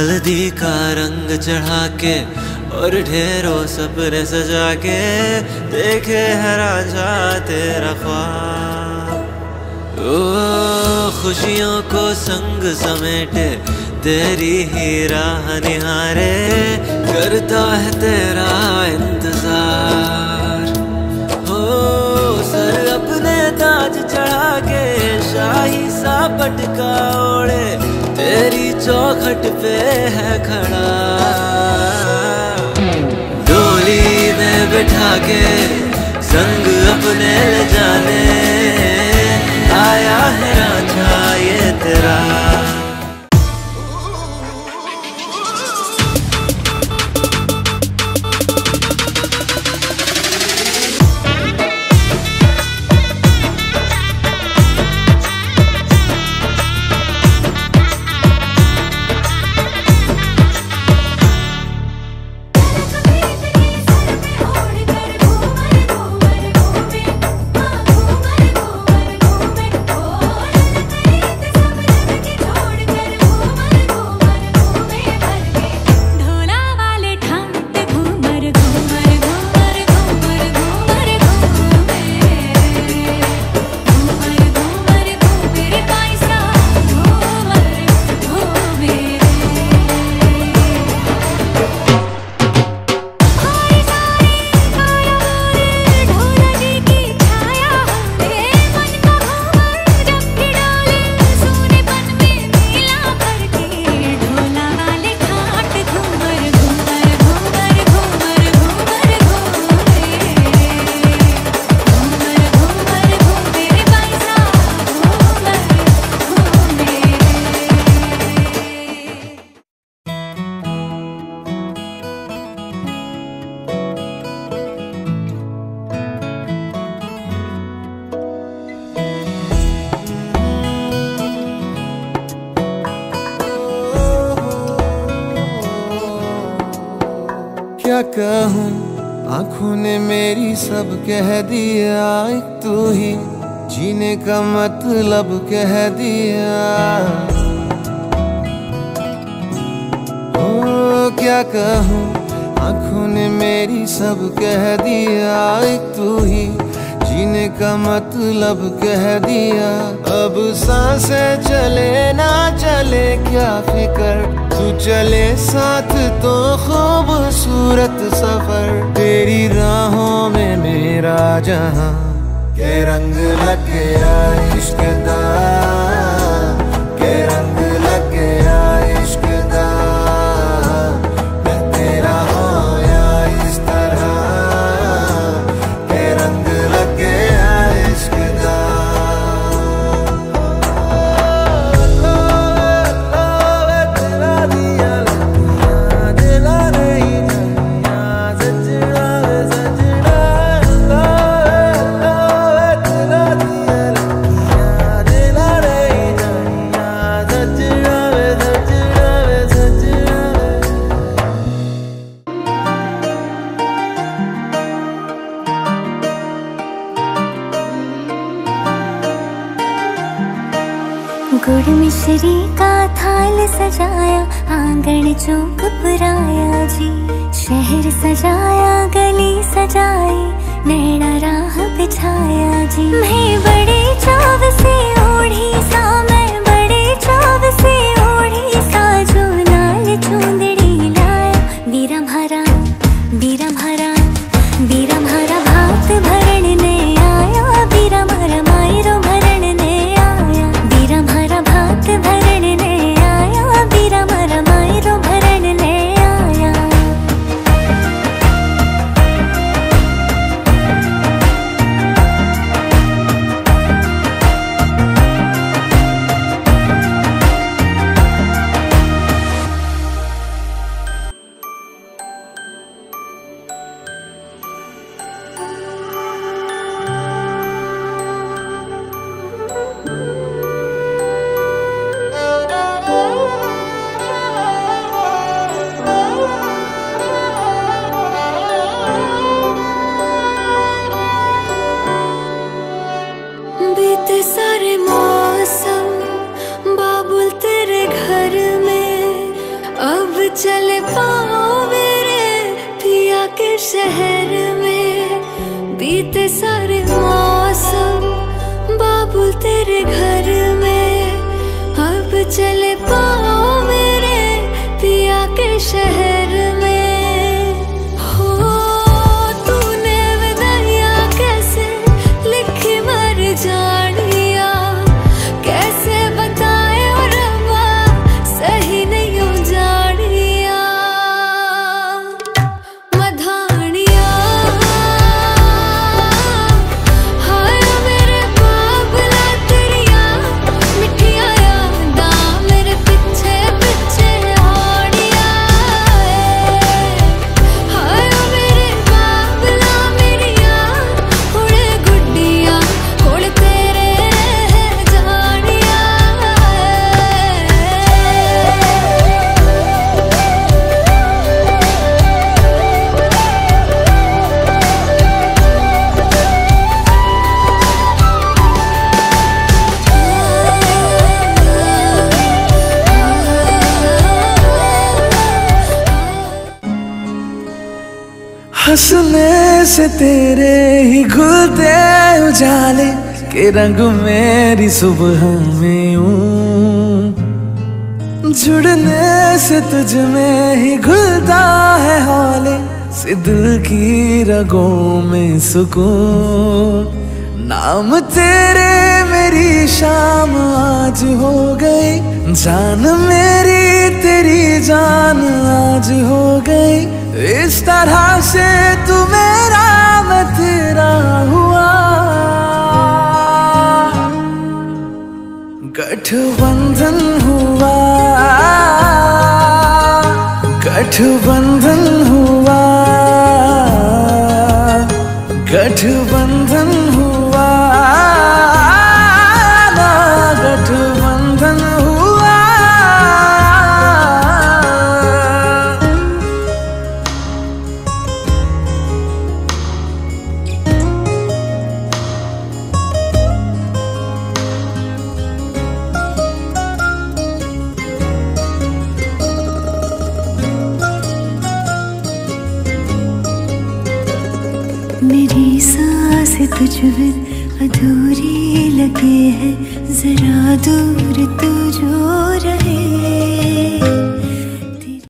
हल्दी का रंग चढ़ा के और ढेरों सपने सजा के देखे है राजा तेरा ख्वाब। ओ खुशियों को संग समेटे, तेरी ही राह निहारे, करता है तेरा इंतज़ार। हो सर अपने ताज चढ़ा के शाही सा पटका ओढ़े तेरी चौखट पे है खड़ा। डोली में बैठा के संग अपने ले जाने। आया है राजा ये तेरा। कहूँ, आँखों ने मेरी सब कह दिया, एक तू ही जीने का मतलब कह दिया। ओ, क्या कहूँ, आँखों ने मेरी सब कह दिया, एक तू ही जीने का मतलब कह दिया। अब साँसें चले ना चले, क्या फिकर? तू चले साथ तो खूबसूरत सफ़र। तेरी राहों में मेरा जहाँ। के रंग लग गया इश्क दा गुड़ मिश्री का थाल सजाया, आँगन चौक पुराया जी। शहर सजाया, गली सजाई, नैना राह बिछाया जी। मैं बड़े चाव से ओढ़ी सा शहर हंसने से तेरे ही खुलते उजाले के रंग मेरी सुबह में ऊं। जुड़ने से तुझ में ही घुलता है हौले से दिल की रगों में सुकून। नाम तेरे मेरी शाम आज हो गई, जान मेरी तेरी जान आज हो गई। इस तरह से तू मेरा मैं तेरा हुआ। गठबंधन तुझ बिन अधूरी लगे है जरा दूर तू जो रहे।